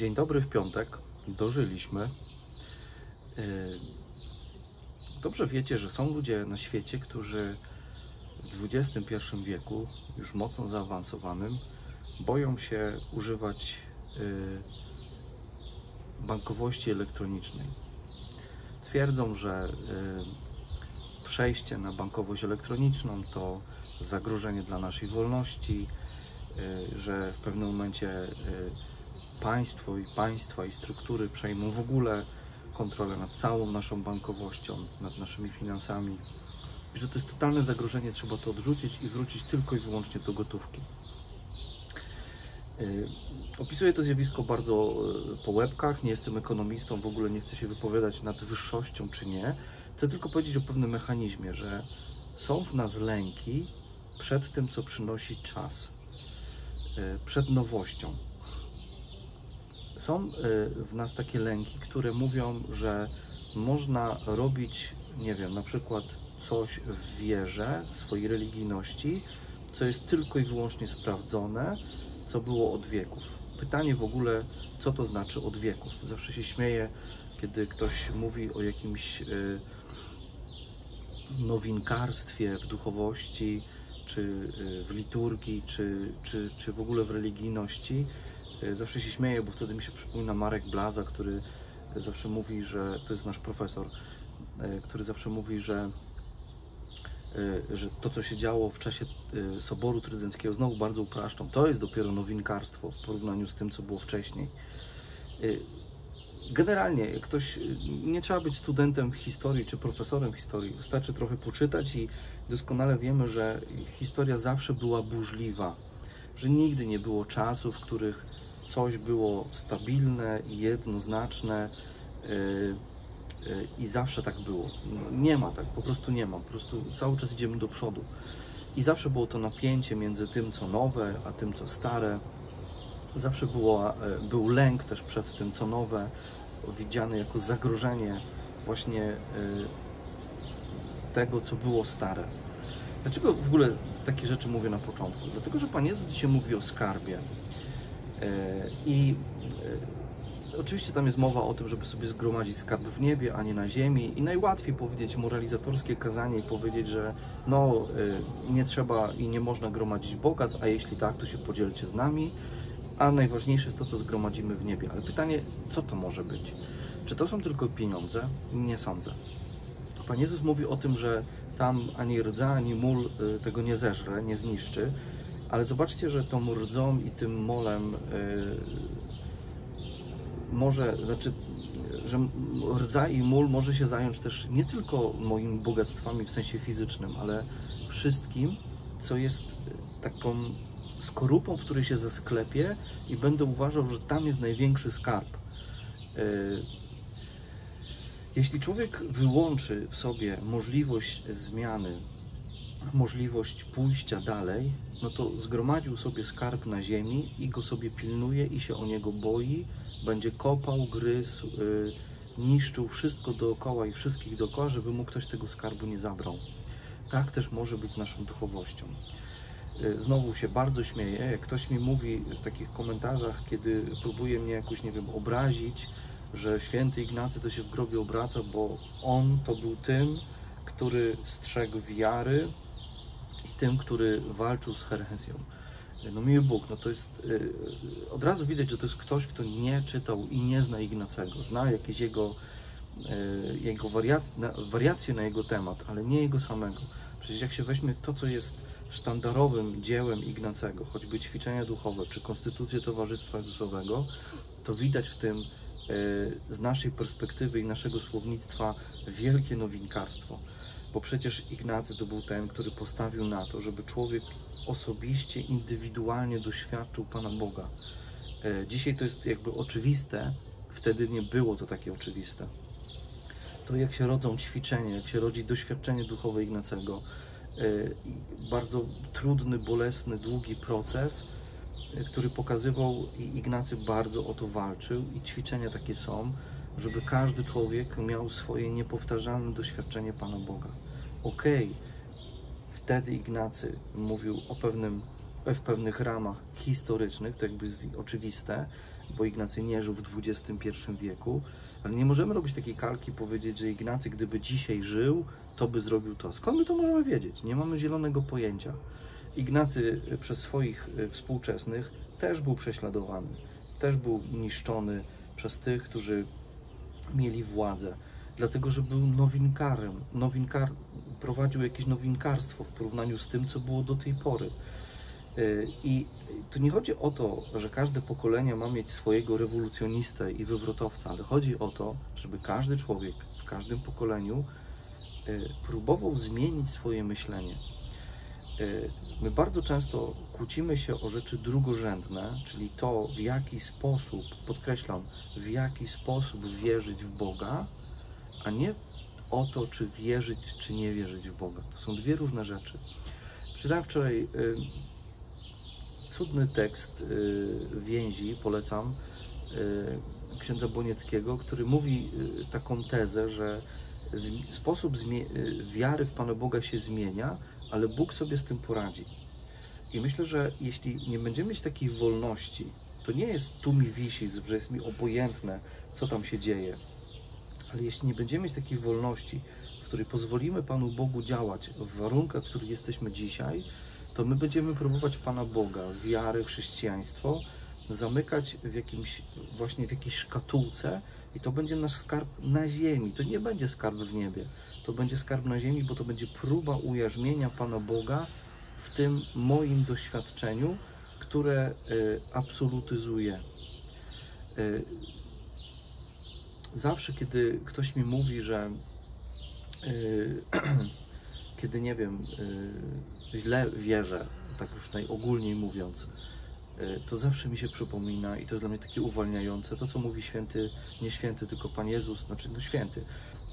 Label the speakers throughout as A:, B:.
A: Dzień dobry w piątek. Dożyliśmy. Yy, Dobrze wiecie, że są ludzie na świecie, którzy w XXI wieku, już mocno zaawansowanym, boją się używać yy, bankowości elektronicznej. Twierdzą, że yy, przejście na bankowość elektroniczną to zagrożenie dla naszej wolności, że w pewnym momencie państwo i państwa i struktury przejmą w ogóle kontrolę nad całą naszą bankowością, nad naszymi finansami. I że to jest totalne zagrożenie, trzeba to odrzucić i wrócić tylko i wyłącznie do gotówki. Yy, Opisuję to zjawisko bardzo yy, po łebkach. Nie jestem ekonomistą, w ogóle nie chcę się wypowiadać nad wyższością czy nie. Chcę tylko powiedzieć o pewnym mechanizmie, że są w nas lęki przed tym, co przynosi czas, yy, przed nowością. Są w nas takie lęki, które mówią, że można robić, nie wiem, na przykład coś w wierze, w swojej religijności, co jest tylko i wyłącznie sprawdzone, co było od wieków. Pytanie w ogóle, co to znaczy od wieków. Zawsze się śmieję, kiedy ktoś mówi o jakimś y, nowinkarstwie w duchowości, czy y, w liturgii, czy, czy, czy w ogóle w religijności. Y, Zawsze się śmieję, bo wtedy mi się przypomina Marek Blaza, który zawsze mówi, że to jest nasz profesor, y, który zawsze mówi, że y, że to, co się działo w czasie Soboru Trydenckiego, znowu bardzo upraszczam, to jest dopiero nowinkarstwo w porównaniu z tym, co było wcześniej. Generalnie, ktoś, nie trzeba być studentem historii czy profesorem historii, wystarczy trochę poczytać i doskonale wiemy, że historia zawsze była burzliwa, że nigdy nie było czasów, w których coś było stabilne i jednoznaczne y, y, i zawsze tak było. Nie ma tak, po prostu nie ma, po prostu cały czas idziemy do przodu. I zawsze było to napięcie między tym, co nowe, a tym, co stare. Zawsze było, e, był lęk też przed tym, co nowe, widziany jako zagrożenie właśnie e, tego, co było stare. Dlaczego w ogóle takie rzeczy mówię na początku? Dlatego, że Pan Jezus dzisiaj mówi o skarbie. E, I e, oczywiście tam jest mowa o tym, żeby sobie zgromadzić skarb w niebie, a nie na ziemi. I najłatwiej powiedzieć moralizatorskie kazanie i powiedzieć, że no e, nie trzeba i nie można gromadzić bogactw, a jeśli tak, to się podzielcie z nami. A najważniejsze jest to, co zgromadzimy w niebie. Ale pytanie, co to może być? Czy to są tylko pieniądze? Nie sądzę. Pan Jezus mówi o tym, że tam ani rdza, ani mól tego nie zeżre, nie zniszczy, ale zobaczcie, że tą rdzą i tym molem y, może, znaczy, że rdza i mól może się zająć też nie tylko moimi bogactwami w sensie fizycznym, ale wszystkim, co jest y, taką skorupą, w której się zasklepię i będę uważał, że tam jest największy skarb. Y, Jeśli człowiek wyłączy w sobie możliwość zmiany, możliwość pójścia dalej, no to zgromadził sobie skarb na ziemi i go sobie pilnuje i się o niego boi, będzie kopał, gryzł, y, niszczył wszystko dookoła i wszystkich dookoła, żeby mu ktoś tego skarbu nie zabrał. Tak też może być z naszą duchowością. Y, Znowu się bardzo śmieję, jak ktoś mi mówi w takich komentarzach, kiedy próbuje mnie jakoś, nie wiem, obrazić, że święty Ignacy to się w grobie obraca, bo on to był tym, który strzegł wiary i tym, który walczył z herezją. No miły Bóg, no to jest, y, od razu widać, że to jest ktoś, kto nie czytał i nie zna Ignacego. Zna jakieś jego, y, jego wariacje, na, wariacje na jego temat, ale nie jego samego. Przecież jak się weźmie to, co jest sztandarowym dziełem Ignacego, choćby ćwiczenia duchowe czy konstytucję Towarzystwa Jezusowego, to widać w tym y, z naszej perspektywy i naszego słownictwa wielkie nowinkarstwo. Bo przecież Ignacy to był ten, który postawił na to, żeby człowiek osobiście, indywidualnie doświadczył Pana Boga. E, Dzisiaj to jest jakby oczywiste, wtedy nie było to takie oczywiste. To jak się rodzą ćwiczenia, jak się rodzi doświadczenie duchowe Ignacego, i bardzo trudny, bolesny, długi proces, który pokazywał i Ignacy bardzo o to walczył i ćwiczenia takie są, żeby każdy człowiek miał swoje niepowtarzalne doświadczenie Pana Boga. Okej, wtedy Ignacy mówił o pewnym, w pewnych ramach historycznych, to jakby jest oczywiste, bo Ignacy nie żył w XXI wieku, ale nie możemy robić takiej kalki, powiedzieć, że Ignacy, gdyby dzisiaj żył, to by zrobił to. Skąd my to możemy wiedzieć? Nie mamy zielonego pojęcia. Ignacy y, przez swoich y, współczesnych też był prześladowany, też był niszczony przez tych, którzy mieli władzę, dlatego że był nowinkarem. Nowinkar prowadził jakieś nowinkarstwo w porównaniu z tym, co było do tej pory. Y, I tu nie chodzi o to, że każde pokolenie ma mieć swojego rewolucjonistę i wywrotowca, ale chodzi o to, żeby każdy człowiek w każdym pokoleniu próbował zmienić swoje myślenie. My bardzo często kłócimy się o rzeczy drugorzędne, czyli to, w jaki sposób, podkreślam, w jaki sposób wierzyć w Boga, a nie o to, czy wierzyć, czy nie wierzyć w Boga. To są dwie różne rzeczy. Czytałem wczoraj y, cudny tekst y, więzi, polecam, y, księdza Bonieckiego, który mówi y, taką tezę, że sposób y, wiary w Pana Boga się zmienia, ale Bóg sobie z tym poradzi. I myślę, że jeśli nie będziemy mieć takiej wolności, to nie jest tu mi wisi, że jest mi obojętne, co tam się dzieje, ale jeśli nie będziemy mieć takiej wolności, w której pozwolimy Panu Bogu działać w warunkach, w których jesteśmy dzisiaj, to my będziemy próbować Pana Boga, wiarę, chrześcijaństwo, zamykać w jakimś, właśnie w jakiejś szkatułce i to będzie nasz skarb na ziemi. To nie będzie skarb w niebie. To będzie skarb na ziemi, bo to będzie próba ujarzmienia Pana Boga w tym moim doświadczeniu, które y, absolutyzuje. Zawsze, kiedy ktoś mi mówi, że y, kiedy nie wiem, źle wierzę, tak już najogólniej mówiąc, to zawsze mi się przypomina i to jest dla mnie takie uwalniające, to co mówi święty, nie święty, tylko Pan Jezus, znaczy no święty,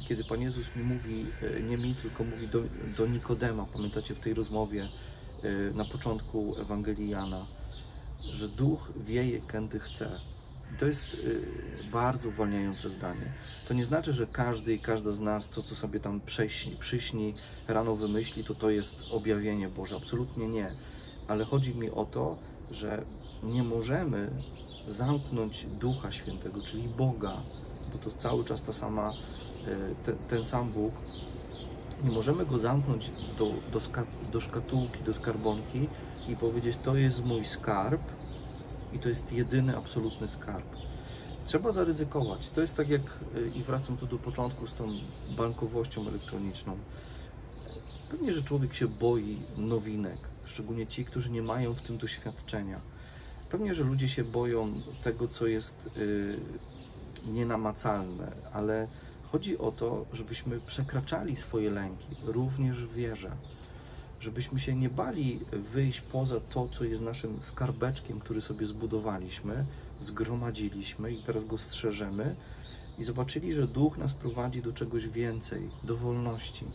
A: kiedy Pan Jezus mi mówi, nie mi, tylko mówi do, do Nikodema, pamiętacie w tej rozmowie, Y, na początku Ewangelii Jana, że duch wieje, kiedy chce. To jest y, bardzo uwalniające zdanie. To nie znaczy, że każdy i każda z nas to, co sobie tam przyśni, przyśni rano wymyśli, to to jest objawienie Boże. Absolutnie nie. Ale chodzi mi o to, że nie możemy zamknąć Ducha Świętego, czyli Boga, bo to cały czas ta sama, y, ten, sam Bóg nie możemy go zamknąć do, do, do szkatułki, do skarbonki i powiedzieć: To jest mój skarb i to jest jedyny, absolutny skarb. Trzeba zaryzykować. To jest tak jak, y, i wracam tu do początku z tą bankowością elektroniczną. Pewnie, że człowiek się boi nowinek, szczególnie ci, którzy nie mają w tym doświadczenia. Pewnie, że ludzie się boją tego, co jest yy, nienamacalne, ale Chodzi o to, żebyśmy przekraczali swoje lęki, również w wierze. Żebyśmy się nie bali wyjść poza to, co jest naszym skarbeczkiem, który sobie zbudowaliśmy, zgromadziliśmy i teraz go strzeżemy, i zobaczyli, że duch nas prowadzi do czegoś więcej, do wolności.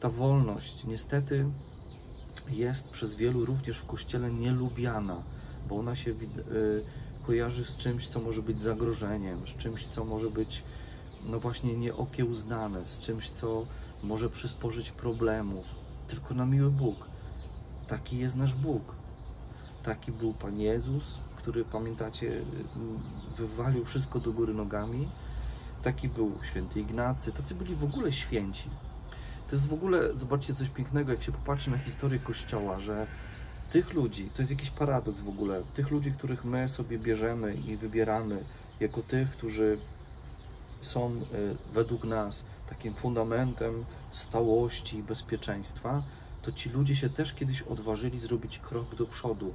A: Ta wolność niestety jest przez wielu również w kościele nielubiana, bo ona się y, kojarzy z czymś, co może być zagrożeniem, z czymś, co może być no właśnie nieokiełznane, z czymś, co może przysporzyć problemów, tylko na miły Bóg. Taki jest nasz Bóg. Taki był Pan Jezus, który pamiętacie, wywalił wszystko do góry nogami. Taki był święty Ignacy, tacy byli w ogóle święci. To jest w ogóle, zobaczcie coś pięknego, jak się popatrzy na historię Kościoła, że tych ludzi, to jest jakiś paradoks w ogóle, tych ludzi, których my sobie bierzemy i wybieramy jako tych, którzy są y, według nas takim fundamentem stałości i bezpieczeństwa, to ci ludzie się też kiedyś odważyli zrobić krok do przodu.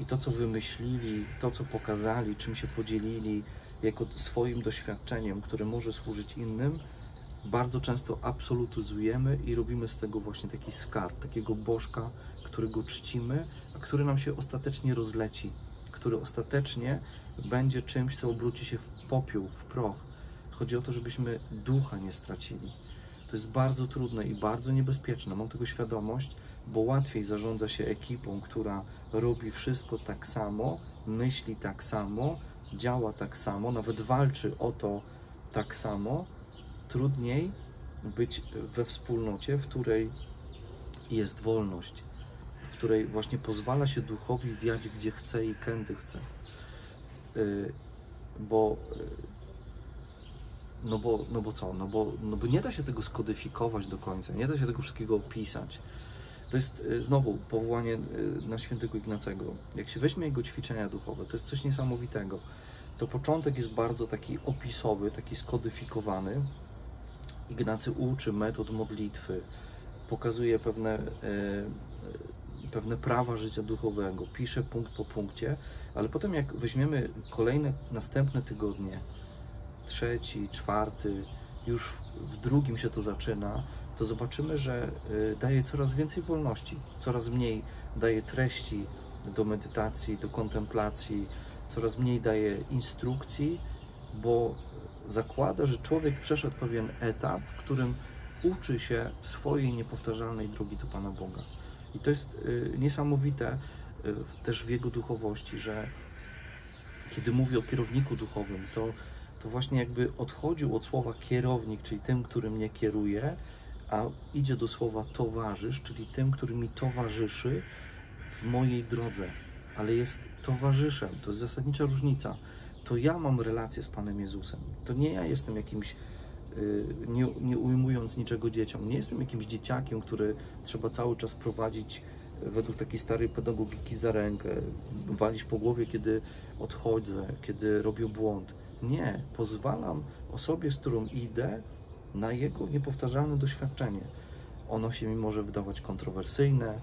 A: I to, co wymyślili, to, co pokazali, czym się podzielili, jako swoim doświadczeniem, które może służyć innym, bardzo często absolutyzujemy i robimy z tego właśnie taki skarb, takiego bożka, którego czcimy, a który nam się ostatecznie rozleci, który ostatecznie będzie czymś, co obróci się w popiół, w proch Chodzi o to, żebyśmy ducha nie stracili. To jest bardzo trudne i bardzo niebezpieczne. Mam tego świadomość, bo łatwiej zarządza się ekipą, która robi wszystko tak samo, myśli tak samo, działa tak samo, nawet walczy o to tak samo. Trudniej być we wspólnocie, w której jest wolność, w której właśnie pozwala się duchowi wiać gdzie chce i kiedy chce. y, bo y, no bo, no bo co? No bo, no bo nie da się tego skodyfikować do końca, nie da się tego wszystkiego opisać. To jest y, znowu powołanie y, na świętego Ignacego. Jak się weźmie jego ćwiczenia duchowe, to jest coś niesamowitego. To początek jest bardzo taki opisowy, taki skodyfikowany. Ignacy uczy metod modlitwy, pokazuje pewne, e, pewne prawa życia duchowego, pisze punkt po punkcie, ale potem jak weźmiemy kolejne, następne tygodnie, trzeci, czwarty, już w drugim się to zaczyna, to zobaczymy, że y, daje coraz więcej wolności, coraz mniej daje treści do medytacji, do kontemplacji, coraz mniej daje instrukcji, bo zakłada, że człowiek przeszedł pewien etap, w którym uczy się swojej niepowtarzalnej drogi do Pana Boga. I to jest y, niesamowite y, też w jego duchowości, że kiedy mówi o kierowniku duchowym, to to właśnie jakby odchodził od słowa kierownik, czyli tym, który mnie kieruje, a idzie do słowa towarzysz, czyli tym, który mi towarzyszy w mojej drodze, ale jest towarzyszem. To jest zasadnicza różnica. To ja mam relację z Panem Jezusem. To nie ja jestem jakimś, y, nie, nie ujmując niczego dzieciom, nie jestem jakimś dzieciakiem, który trzeba cały czas prowadzić według takiej starej pedagogiki za rękę, walić po głowie, kiedy odchodzę, kiedy robię błąd nie, pozwalam osobie, z którą idę, na jego niepowtarzalne doświadczenie. Ono się mi może wydawać kontrowersyjne,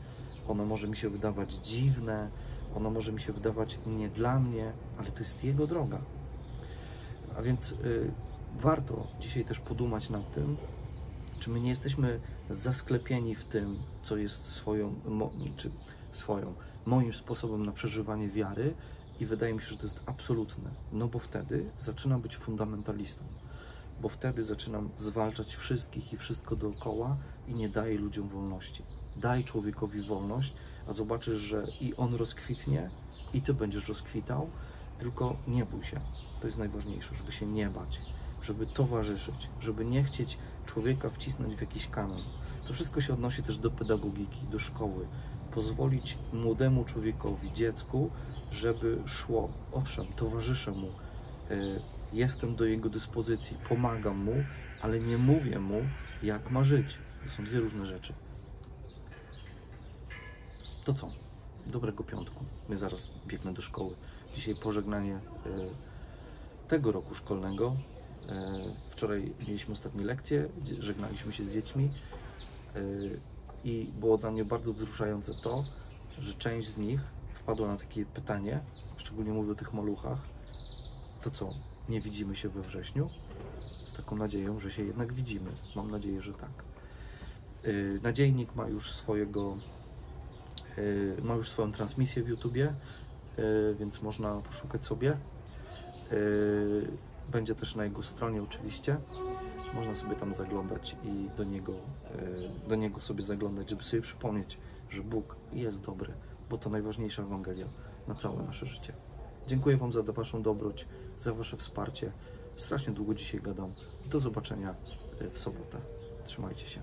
A: ono może mi się wydawać dziwne, ono może mi się wydawać nie dla mnie, ale to jest jego droga. A więc y, warto dzisiaj też podumać nad tym, czy my nie jesteśmy zasklepieni w tym, co jest swoją, mo, czy swoją, moim sposobem na przeżywanie wiary, i wydaje mi się, że to jest absolutne, no bo wtedy zaczynam być fundamentalistą, bo wtedy zaczynam zwalczać wszystkich i wszystko dookoła i nie daję ludziom wolności. Daj człowiekowi wolność, a zobaczysz, że i on rozkwitnie, i ty będziesz rozkwitał, tylko nie bój się. To jest najważniejsze, żeby się nie bać, żeby towarzyszyć, żeby nie chcieć człowieka wcisnąć w jakiś kanon. To wszystko się odnosi też do pedagogiki, do szkoły. Pozwolić młodemu człowiekowi, dziecku, żeby szło. Owszem, towarzyszę mu, e, jestem do jego dyspozycji, pomagam mu, ale nie mówię mu, jak ma żyć. To są dwie różne rzeczy. To co? Dobrego piątku. My zaraz biegnę do szkoły. Dzisiaj pożegnanie e, tego roku szkolnego. E, wczoraj mieliśmy ostatnie lekcje, żegnaliśmy się z dziećmi i było dla mnie bardzo wzruszające to, że część z nich wpadła na takie pytanie, szczególnie mówię o tych maluchach, to co, nie widzimy się we wrześniu? Z taką nadzieją, że się jednak widzimy. Mam nadzieję, że tak. Yy, nadziejnik ma już swojego, yy, ma już swoją transmisję w YouTubie, yy, więc można poszukać sobie. Będzie też na jego stronie oczywiście. Można sobie tam zaglądać i do niego, yy, do niego sobie zaglądać, żeby sobie przypomnieć, że Bóg jest dobry bo to najważniejsza Ewangelia na całe nasze życie. Dziękuję Wam za Waszą dobroć, za Wasze wsparcie. Strasznie długo dzisiaj gadam. Do zobaczenia e, w sobotę. Trzymajcie się.